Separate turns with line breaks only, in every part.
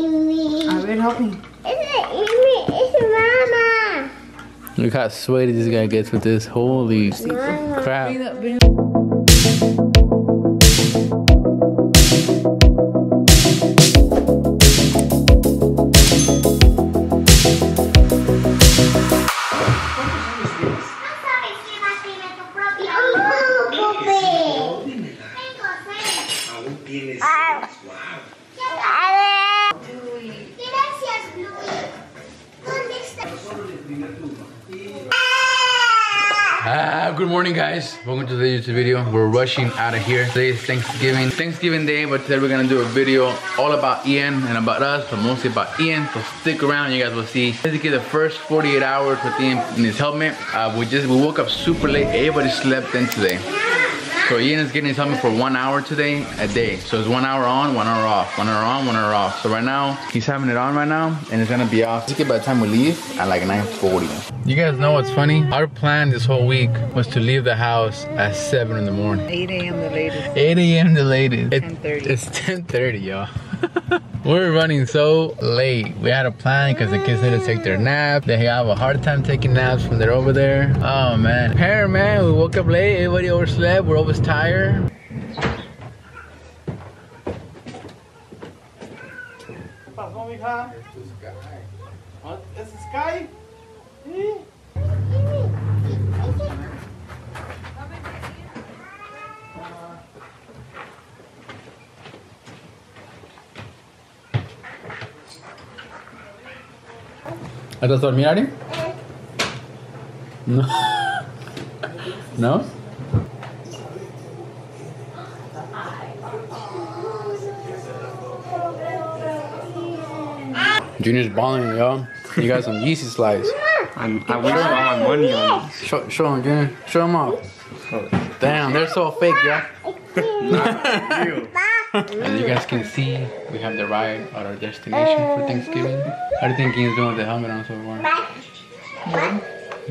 Amy.
A ver, help me.
It's Amy. It's Mama.
Look how sweaty this guy gets with this. Holy
Mama.
crap.
Ah,
good morning, guys. Welcome to the YouTube video. We're rushing out of here. Today is Thanksgiving. Thanksgiving Day, but today we're gonna do a video all about Ian and about us, but mostly about Ian. So stick around, you guys will see. Basically, the first 48 hours with Ian in his helmet. Uh, we just we woke up super late. Everybody slept in today. So Ian is getting something for one hour today a day. So it's one hour on, one hour off, one hour on, one hour off. So right now he's having it on right now, and it's gonna be off. Basically by the time we leave at like 9:40. You guys know what's funny? Our plan this whole week was to leave the house at seven in the morning.
8 a.m. the latest.
8 a.m. the latest. It-
10:30.
It's 10:30, y'all. We're running so late. We had a plan because the kids need to take their nap. They have a hard time taking naps when they're over there. Oh man. Here, man, we woke up late. Everybody overslept. We're always tired. ¿Estás dormir, Ari? No. ¿No? Junior's balling, y'all. You got some Yeezy slides.
I'm, I wish all my money on these.
Show, show them, Junior. Show them off. Oh. Damn, they're so fake, y'all.
Not real.
As you guys can see, we have the ride at our destination for Thanksgiving. How do you think Ian's doing with the helmet on so far?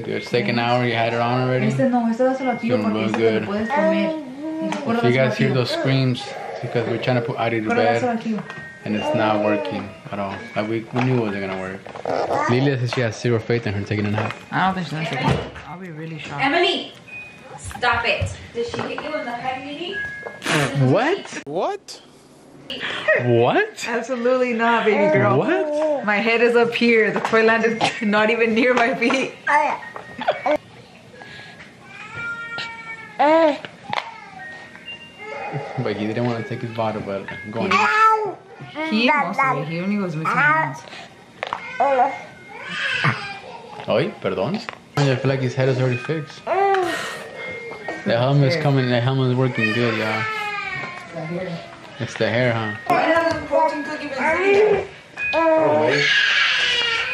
Good. Second hour, you had it on already?
Este no, este dáselo
Doing real
este te lo
good.
puedes comer. Y después
If you guys hear those screams, because we're trying to put Ari to
Pero dáselo
bed and it's not working at all. Like we, we knew it wasn't gonna work. Lilia says she has zero faith in her taking a nap.
I don't think she's gonna take it. I'll be really shocked.
Emily, stop it. Did she hit you in the head, Mimi?
What?
What?
What?
Absolutely not, baby girl.
What?
My head is up here. The toilet is not even near my feet.
But he didn't want to take his bottle, but go on.
He most of. He only goes missing hands.
Oy, perdón. I feel like his head is already fixed. The helmet's coming, the helmet's working good, y'all. It's the hair, huh?
Why hasn't protein cookie been?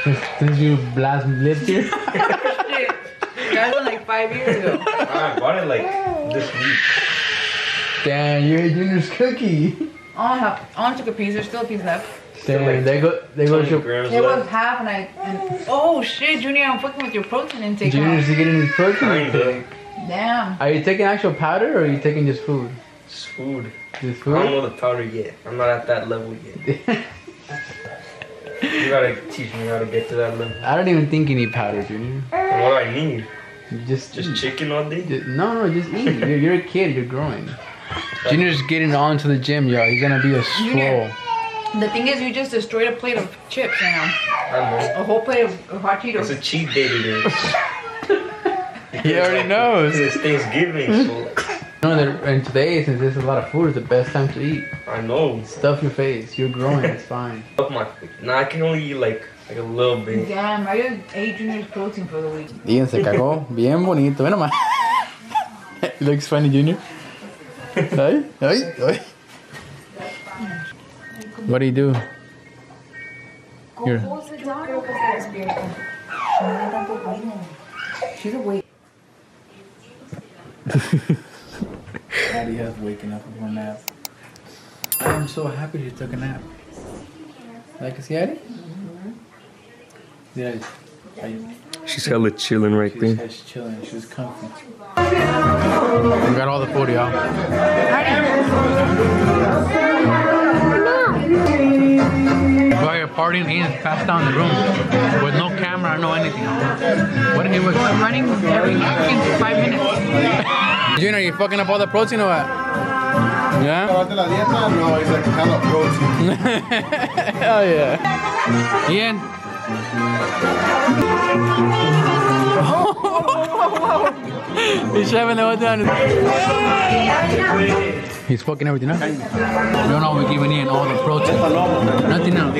Since, since you blast lived here?
Shit. You guys were like five years ago.
I bought it like this week.
Damn, you're a junior's cookie.
I only have, I only took a piece. There's still a piece left.
Damn, they go, they go
20
to
grams
It was half, and I. And, oh shit, Junior! I'm fucking with your protein intake. huh?
junior's getting his protein
Kinda.
intake.
Damn.
Are you taking actual powder or are you taking just food?
It's food.
Just food?
I don't know the powder yet. I'm not at that level yet. You gotta teach me how to get to that level.
I don't even think you need powder, Junior.
And what do I need?
You just,
Just
eat.
chicken all day?
Just- no, no, just eat. You're, you're a kid. You're growing. Junior's getting on to the gym, y'all. He's gonna be a
Junior.
swole.
The thing is, you just destroyed a plate of chips right now.
I know.
A whole plate of of hot
It's a
Cheetos.
cheat day today.
He already knows.
It's Thanksgiving, so
No, that- and today, since there's a lot of food, it's the best time to eat.
I know.
Stuff your face. You're growing. It's fine.
Fuck my. Nah, I can only eat like like a little bit.
Damn, I just ate Junior's protein for the week.
Ian se cagó. Bien bonito. Ve nomás. Looks funny, Junior. Ay, ay, ay. What do you do? Here.
She's awake.
Patty has waken up from her nap. I'm so happy she took a nap. Like, see, Addie? Mm-hmm. Yeah,
She's hella chilling right
she's, she's chilling. She was comfy. We got all the food, y'all. Go partying. Ian passed down the room with no camera, no anything. What he was
Running every in five minutes.
Junior, you fucking up all the protein or what? Yeah?
Acabaste la? No, it's like hella protein.
Hell yeah. Ian. He's shoving the whole down. He's fucking everything up. No, no, we're giving in all the protein. Nothing else.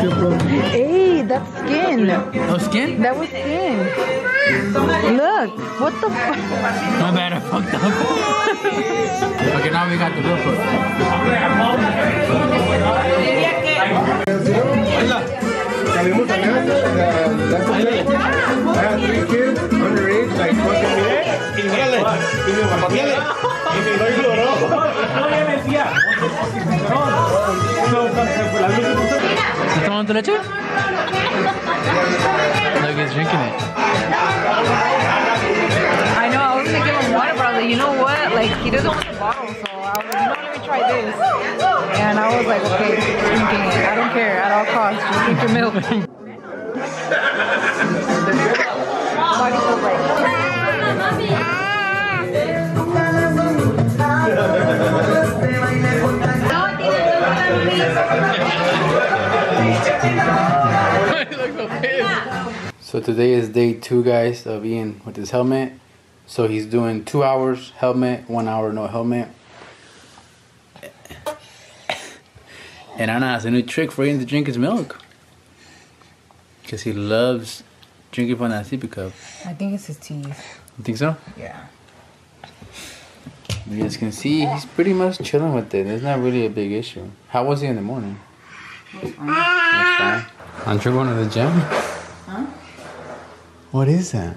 Pure protein.
Hey, that's skin.
No skin?
That was skin. Look, what the fuck?
My bad, I fucked up. okay, now we got the real food.
Salimos acá. uh, That's okay. I have three kids, underage, like fucking. Y miele. Y mi miele. Y mi no ignoró.
¿Estás tomando leche? Look, he's drinking it.
I know, I was gonna give him water, but I was like, you know what? Like, he doesn't want the bottle, so I was like, you know, let me try this. And I was like, okay, drinking it. I don't care, at all costs, just drink your milk. Body
So today is day two, guys, of Ian with his helmet. So he's doing two hours helmet, one hour no helmet. And Ana has a new trick for Ian to drink his milk. Because he loves drinking from that sippy cup.
I think it's his teeth.
You think so?
Yeah.
You guys can see he's pretty much chilling with it. It's not really a big issue. How was he in the morning? That's fine. Aren't you going to the gym?
Huh?
What is that?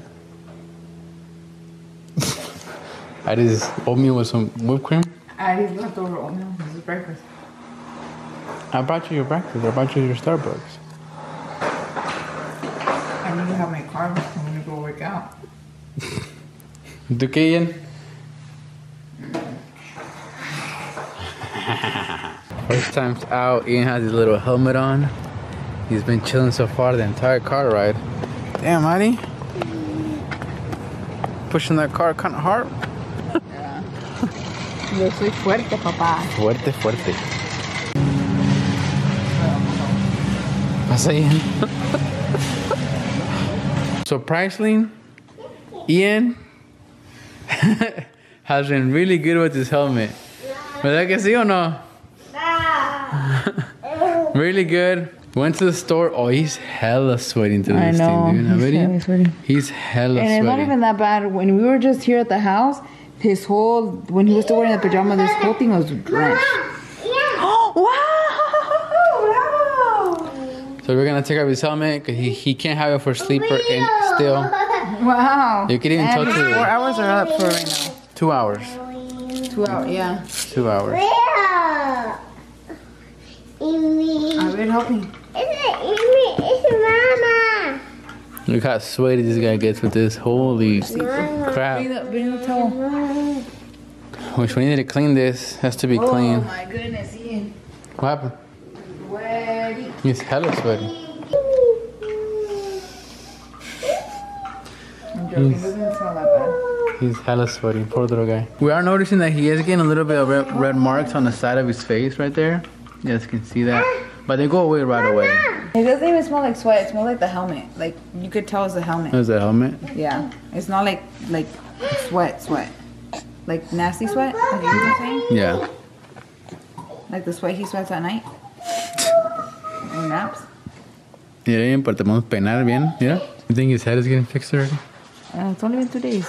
I just oatmeal with some whipped cream.
I just leftover oatmeal. This is breakfast.
I brought you your breakfast. I brought you your Starbucks.
I need to have my carbs. I'm gonna go work out.
¿Tú qué, Ian? First time's out. Ian has his little helmet on. He's been chilling so far the entire car ride. Damn, honey. Pushing that car kind of hard.
Yo soy fuerte, papá.
Fuerte, fuerte. Pasa, Ian. so, Priceline, Ian has been really good with his helmet. ¿Verdad que sí o no? really good. Went to the store. Oh, he's hella sweating
I
this
know,
thing, dude.
he's hella sweating.
He's hella
And it's not even that bad. When we were just here at the house, his whole when he was still wearing the pajama, this whole thing was drenched.
So we're gonna take off his helmet because he, he can't have it for sleeper and still
Wow!
You can even
and
talk to
his
the-
four hours are up for right now.
two hours.
Two hours, yeah.
Two hours.
Where? Amy.
I've been helping.
It's Amy. It's Mama.
Look how sweaty this guy gets with this. Holy crap.
Bring the, bring the towel.
Which we need to clean this. Has to be oh clean.
Oh my goodness, Ian.
What happened?
Sweaty.
He's hella sweaty.
I'm joking. It doesn't smell that bad.
He's hella sweaty. Poor little guy. We are noticing that he is getting a little bit of red, red marks on the side of his face right there. You guys can see that. But they go away right away.
It doesn't even smell like sweat. It smells like the helmet. Like you could tell it's the helmet.
There's the helmet.
Yeah. It's not like like sweat, sweat. Like nasty sweat. Like you saying.
Yeah.
Like the sweat he sweats at night. Or naps.
Mira bien, pero te vamos a peinar bien. Mira. You think his head is getting fixed already?
Uh, it's only been two days.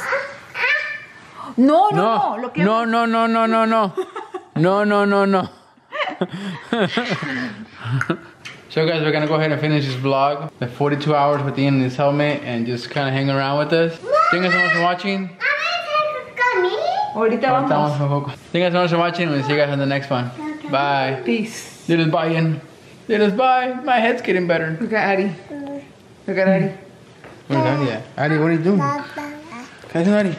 No, no, no.
No.
Lo que
No, no, no, no, no, no. No, no, no, no. so guys, we're gonna go ahead and finish this vlog. The 42 hours with Ian in his helmet and just kind of hang around with us. Thank you so much for watching.
Ahorita vamos.
Thank you guys so much for watching. We'll see you guys on the next one. Bye.
Peace.
Little bye, Ian. Little bye. My head's getting better.
Look at Addie. Look at Addie.
Where's Addy at? Addy, what are you doing? Can I do Addy?